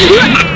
Yeah!